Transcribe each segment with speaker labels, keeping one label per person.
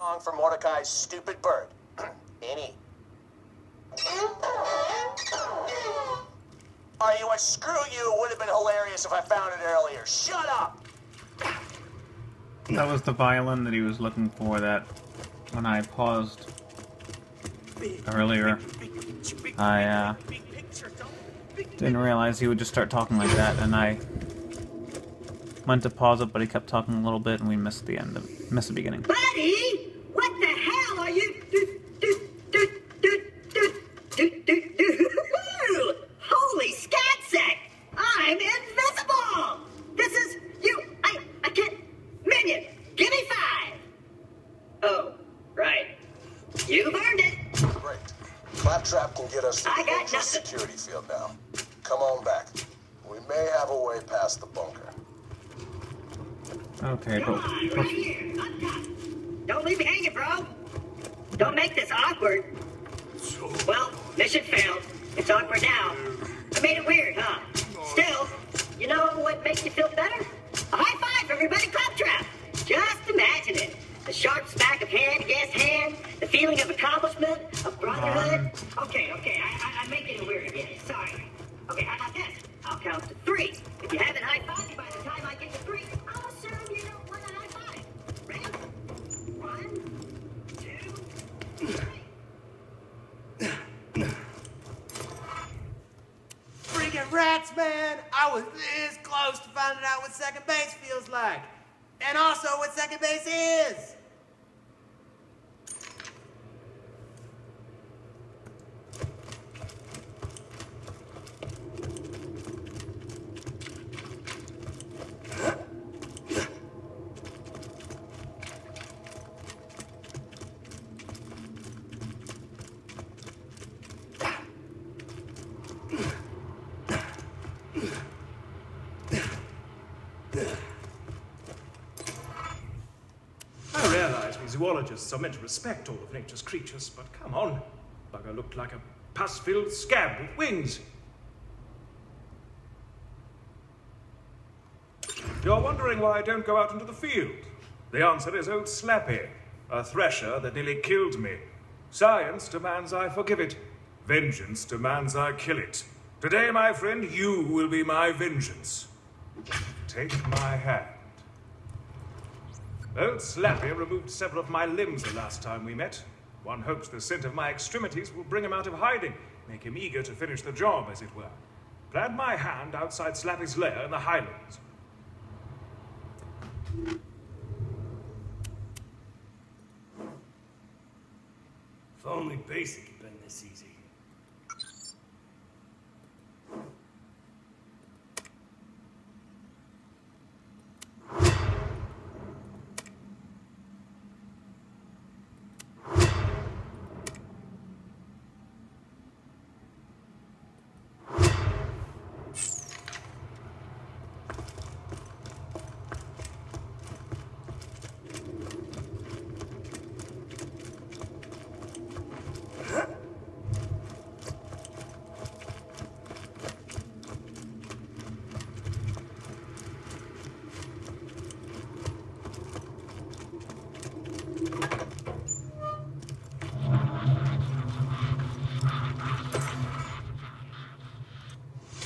Speaker 1: song for Mordecai's stupid bird. Any. Are you a screw you? Would have been hilarious if I found it earlier. Shut up!
Speaker 2: That was the violin that he was looking for that when I paused earlier, I uh, didn't realize he would just start talking like that, and I went to pause it, but he kept talking a little bit, and we missed the end of missed the beginning.
Speaker 3: Buddy, what the hell are you? Do, do, do, do, do, do, do, do. Holy scatsack! I'm invisible. This is you. I I can't. Minion, give me five. Oh, right. You've earned it.
Speaker 4: Great. Claptrap can get us to
Speaker 3: I
Speaker 4: the
Speaker 3: got
Speaker 4: security field now. Come on back. We may have a way past the bunker.
Speaker 2: Okay,
Speaker 3: Come
Speaker 2: but
Speaker 3: on, right here. Don't leave me hanging, bro. Don't make this awkward. Well, mission failed. It's awkward now. I made it weird, huh? Still, you know what makes you feel better? A high five for everybody claptrap. Just imagine it. The sharp smack of hand against hand, the feeling of accomplishment, of brotherhood. Okay, okay, I, I, I'm making it weird again. Sorry. Okay, how about this? I'll count to three. If you haven't high fived by the time I get to three, I'll assume you don't want a high five. Ready? One, two, three.
Speaker 5: Freaking rats, man! I was this close to finding out what second base feels like. And also what second base is!
Speaker 6: I zoologists are meant to respect all of nature's creatures, but come on. Bugger looked like a pus-filled scab with wings. You're wondering why I don't go out into the field? The answer is old Slappy, a thresher that nearly killed me. Science demands I forgive it. Vengeance demands I kill it. Today, my friend, you will be my vengeance. Take my hand. Old Slappy removed several of my limbs the last time we met. One hopes the scent of my extremities will bring him out of hiding, make him eager to finish the job, as it were. Plant my hand outside Slappy's lair in the highlands.
Speaker 7: If only basic had been this easy.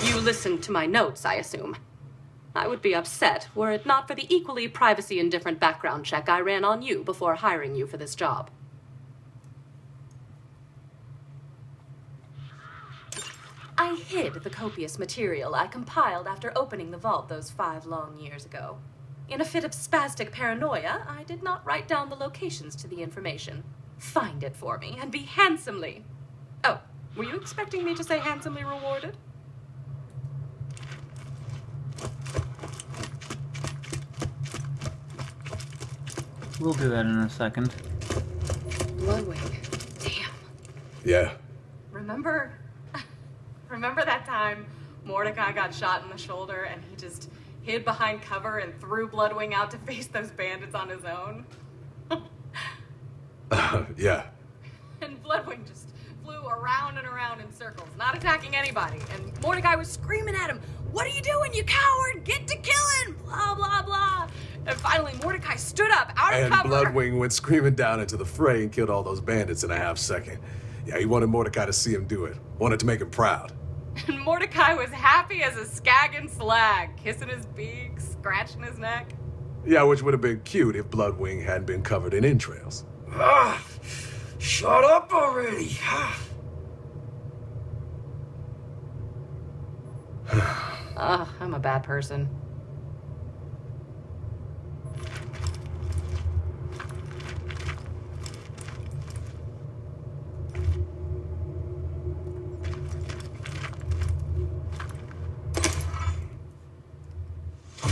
Speaker 8: You listened to my notes, I assume. I would be upset were it not for the equally privacy indifferent background check I ran on you before hiring you for this job. I hid the copious material I compiled after opening the vault those five long years ago. In a fit of spastic paranoia, I did not write down the locations to the information. Find it for me and be handsomely. Oh, were you expecting me to say handsomely rewarded?
Speaker 2: We'll do that in a second.
Speaker 8: Bloodwing. Damn.
Speaker 4: Yeah.
Speaker 8: Remember? Remember that time Mordecai got shot in the shoulder and he just hid behind cover and threw Bloodwing out to face those bandits on his own?
Speaker 4: Uh, yeah.
Speaker 8: And Bloodwing just flew around and around in circles, not attacking anybody. And Mordecai was screaming at him, What are you doing, you coward? Get And finally, Mordecai stood up out of
Speaker 4: And
Speaker 8: cover.
Speaker 4: Bloodwing went screaming down into the fray and killed all those bandits in a half second. Yeah, he wanted Mordecai to see him do it. Wanted to make him proud.
Speaker 8: And Mordecai was happy as a skagging slag, kissing his beak, scratching his neck.
Speaker 4: Yeah, which would have been cute if Bloodwing hadn't been covered in entrails.
Speaker 7: Ah, shut up already. Ah.
Speaker 8: Ugh, I'm a bad person.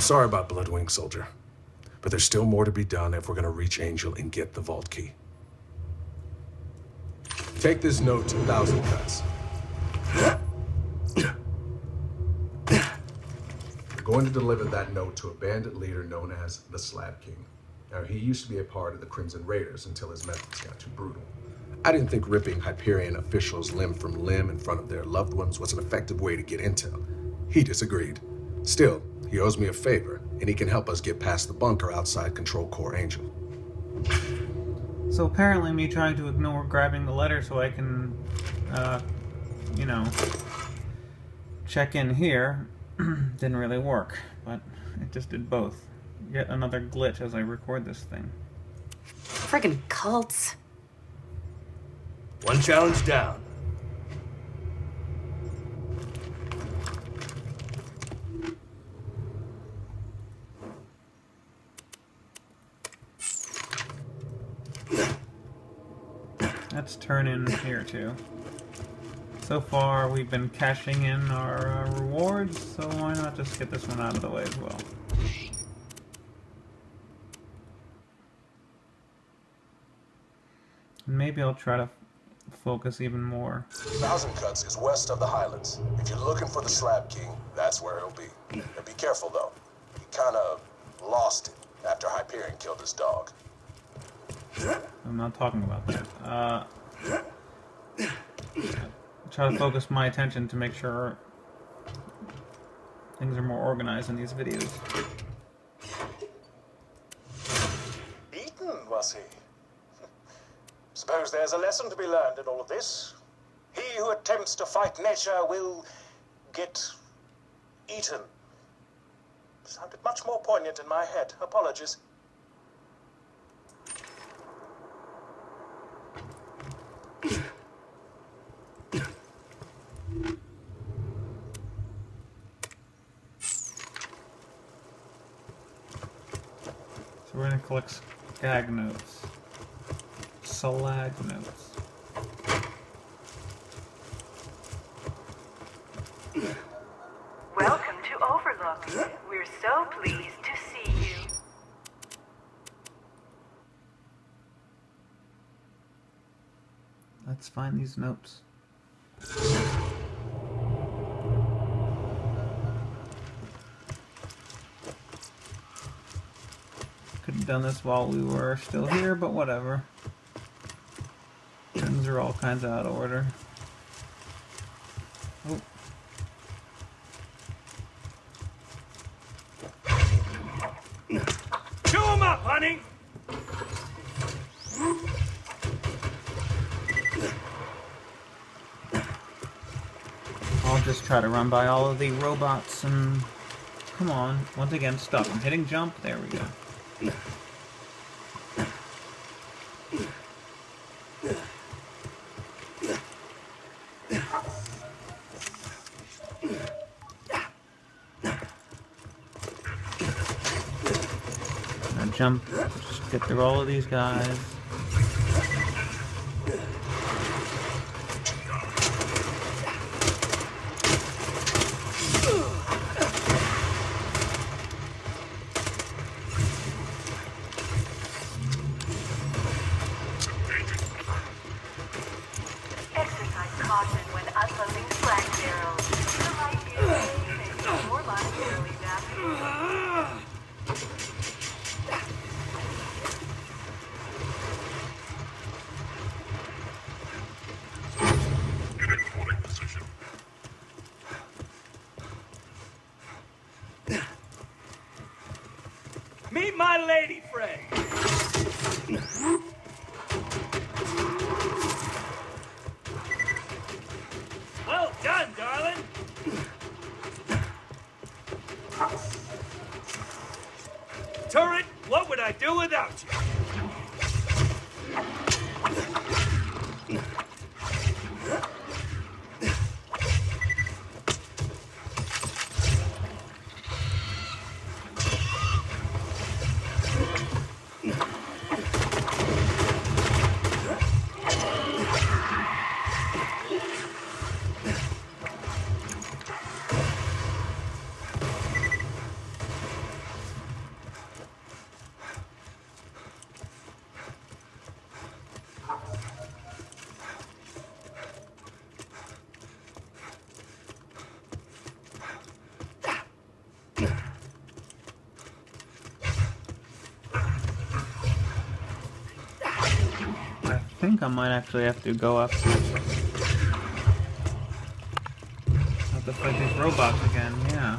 Speaker 4: Sorry about Bloodwing, soldier. But there's still more to be done if we're gonna reach Angel and get the vault key. Take this note to Thousand Cuts. We're going to deliver that note to a bandit leader known as the Slab King. Now, he used to be a part of the Crimson Raiders until his methods got too brutal. I didn't think ripping Hyperion officials limb from limb in front of their loved ones was an effective way to get intel. He disagreed. Still, he owes me a favor, and he can help us get past the bunker outside Control Core Angel.
Speaker 2: So apparently, me trying to ignore grabbing the letter so I can, uh, you know, check in here didn't really work. But it just did both. Yet another glitch as I record this thing.
Speaker 8: Friggin' cults.
Speaker 7: One challenge down.
Speaker 2: Let's turn in here too. So far, we've been cashing in our uh, rewards, so why not just get this one out of the way as well? And maybe I'll try to focus even more.
Speaker 4: Thousand Cuts is west of the Highlands. If you're looking for the Slab King, that's where he'll be. And be careful, though. He kind of lost it after Hyperion killed his dog.
Speaker 2: I'm not talking about that. Uh, try to focus my attention to make sure things are more organized in these videos.
Speaker 1: Beaten, was he? Suppose there's a lesson to be learned in all of this. He who attempts to fight nature will get eaten. Sounded much more poignant in my head. Apologies.
Speaker 2: So we're gonna collect skag notes. Salag notes.
Speaker 9: Welcome to Overlook. We're so pleased to see you.
Speaker 2: Let's find these notes. Done this while we were still here, but whatever. Things are all kinds of out of order. Oh,
Speaker 6: Chew 'em up, honey!
Speaker 2: I'll just try to run by all of the robots and... Come on. Once again, stop. I'm hitting jump. There we go. Jump. Just get through all of these guys.
Speaker 9: Exercise caution when unloading flag barrels. There might be a safe and more monetarily valuable.
Speaker 7: My lady friend. Well done, darling. Turret, what would I do without you?
Speaker 2: I think I might actually have to go have to fight these robots again, yeah.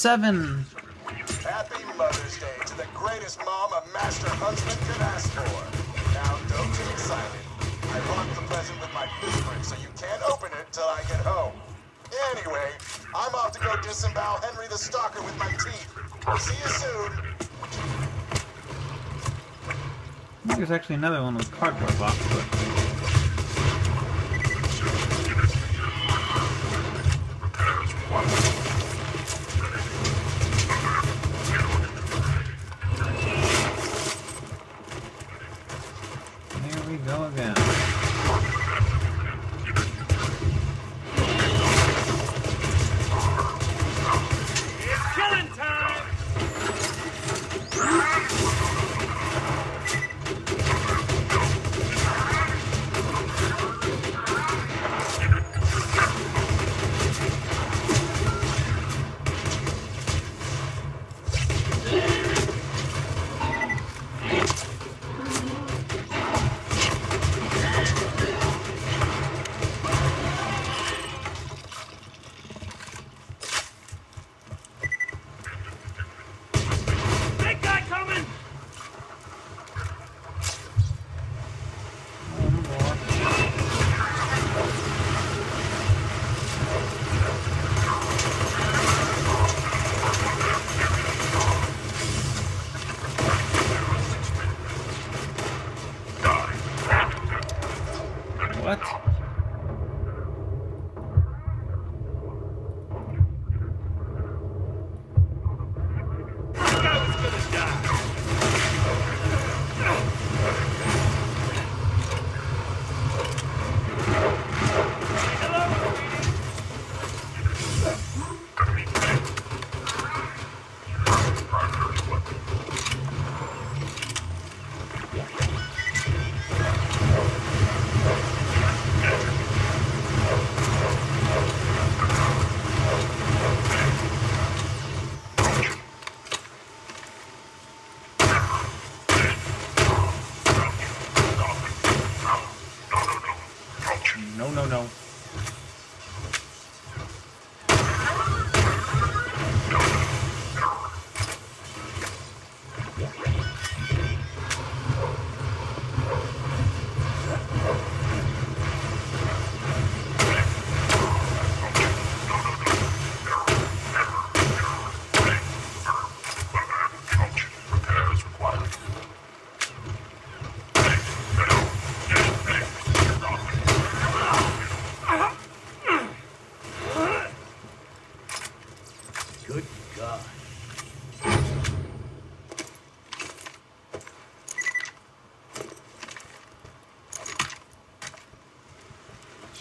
Speaker 2: Seven.
Speaker 1: Happy Mother's Day to the greatest mom a master huntsman could ask for. Now, don't get excited. I locked the present with my so you can't open it till I get home. Anyway, I'm off to go disembowel Henry the Stalker with my teeth. See you soon.
Speaker 2: I think there's actually another one with cardboard box, but go again.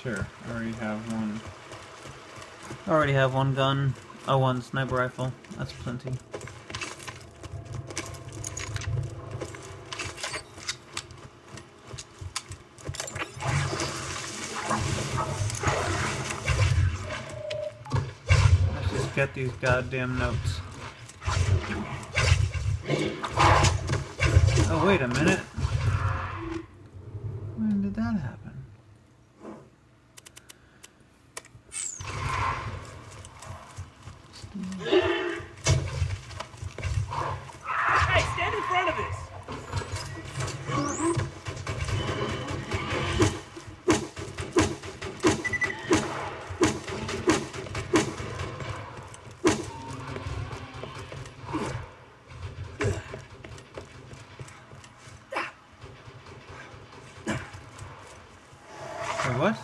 Speaker 2: Sure, I already have one. I already have one gun. Oh, one sniper rifle. That's plenty. Let's just get these goddamn notes. Oh, wait a minute. When did that happen?
Speaker 7: Hey, stand in front of this!
Speaker 2: Wait, what?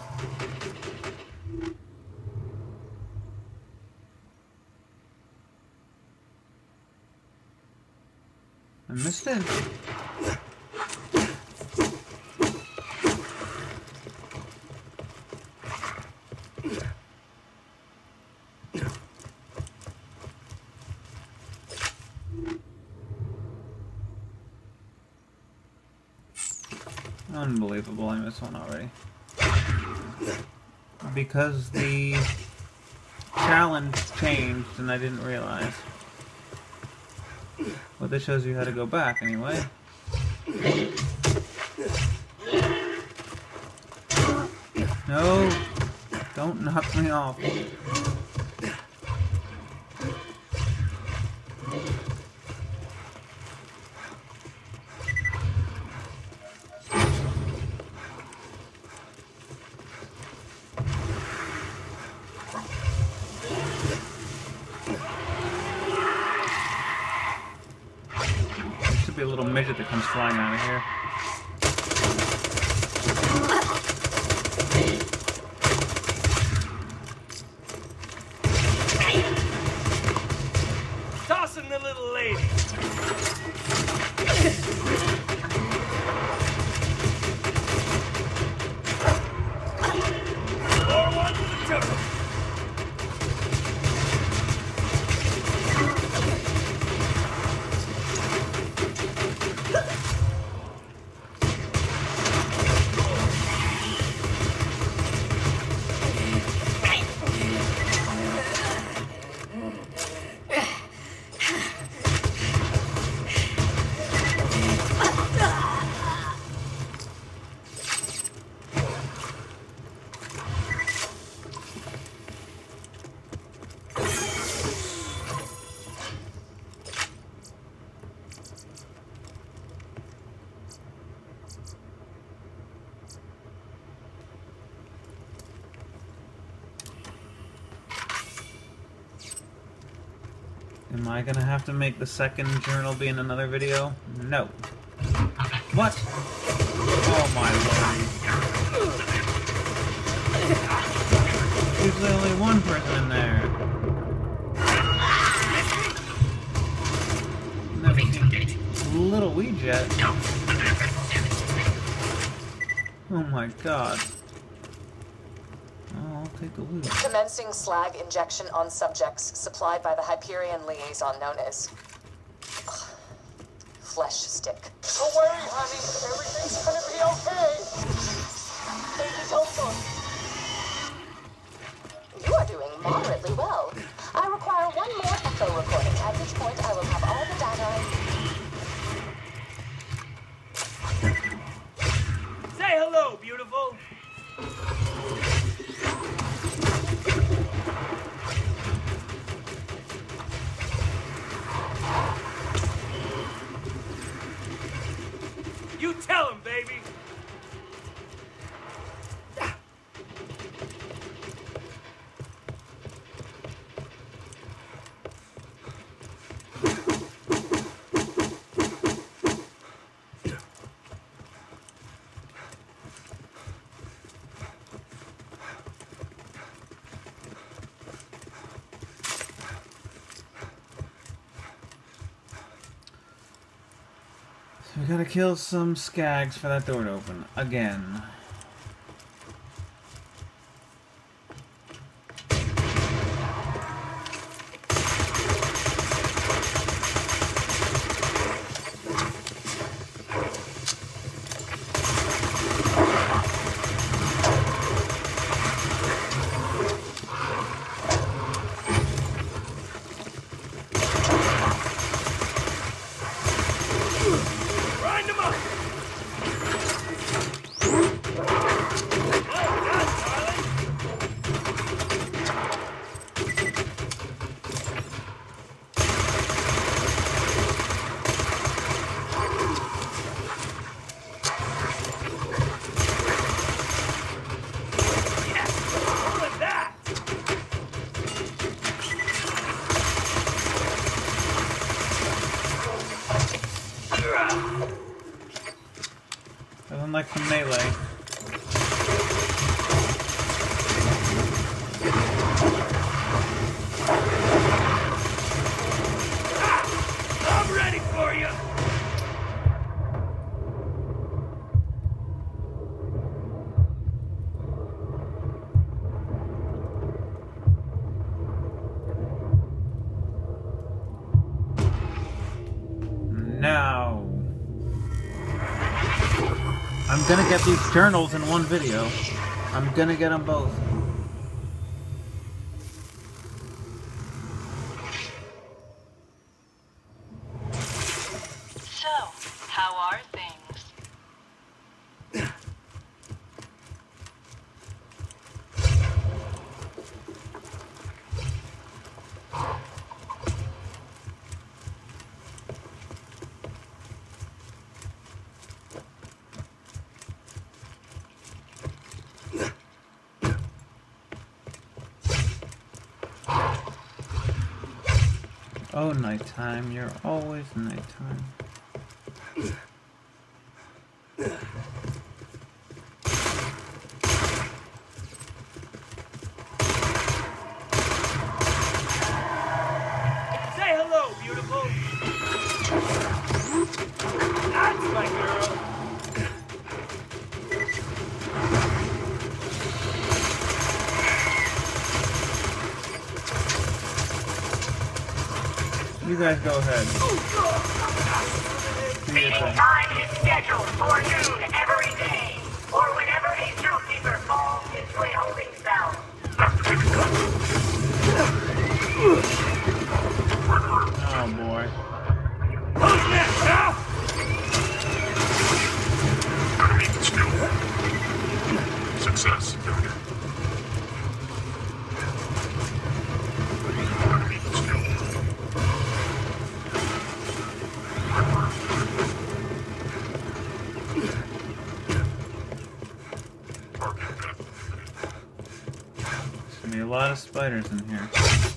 Speaker 2: I missed it. Unbelievable, I missed one already. Because the challenge changed and I didn't realize. But this shows you how to go back anyway. No! Don't knock me off. There should be midget that comes flying out of here.
Speaker 7: Tossing the little lady.
Speaker 2: Am I gonna have to make the second journal be in another video? No. What? Oh my lord. Usually only one person in there. Little Weejet. Oh my god. Oh, I'll take the loot.
Speaker 8: Commencing slag injection on subjects supplied by the Hyperion liaison known as Flesh Stick.
Speaker 10: Don't worry, honey. Everything's gonna be okay.
Speaker 8: Lady Thompson. You are doing moderately well. I require one more echo recording, at which point I will have all the data I need.
Speaker 7: Say hello, beautiful. Tell him, baby.
Speaker 2: So we gotta kill some skags for that door to open. Again.
Speaker 7: Grind him up. Well done, darling. Yes, more of that.
Speaker 2: Nothing like some melee. Gonna get these journals in one video. I'm gonna get them both.
Speaker 9: So, how are things?
Speaker 2: Oh, nighttime. You're always nighttime.
Speaker 7: Say hello, beautiful. That's my girl.
Speaker 2: You guys go ahead. Thing.
Speaker 3: Time is scheduled for noon a
Speaker 2: lot of spiders in here.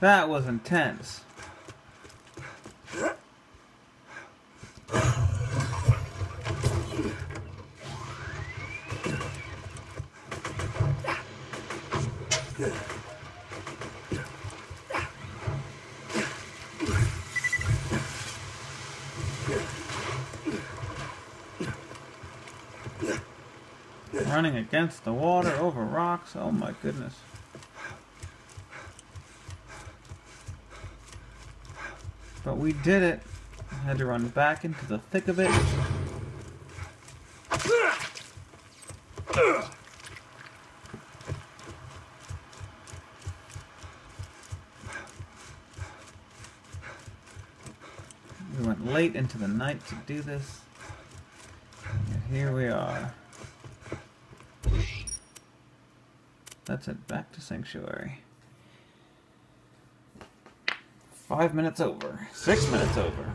Speaker 2: That was intense. Running against the water over rocks, oh my goodness. But we did it. I had to run back into the thick of it. We went late into the night to do this. And here we are. That's it, back to Sanctuary. Five minutes over. Six minutes over.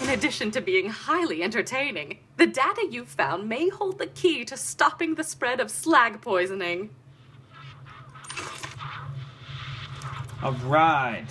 Speaker 8: In addition to being highly entertaining, the data you've found may hold the key to stopping the spread of slag poisoning.
Speaker 2: Alright.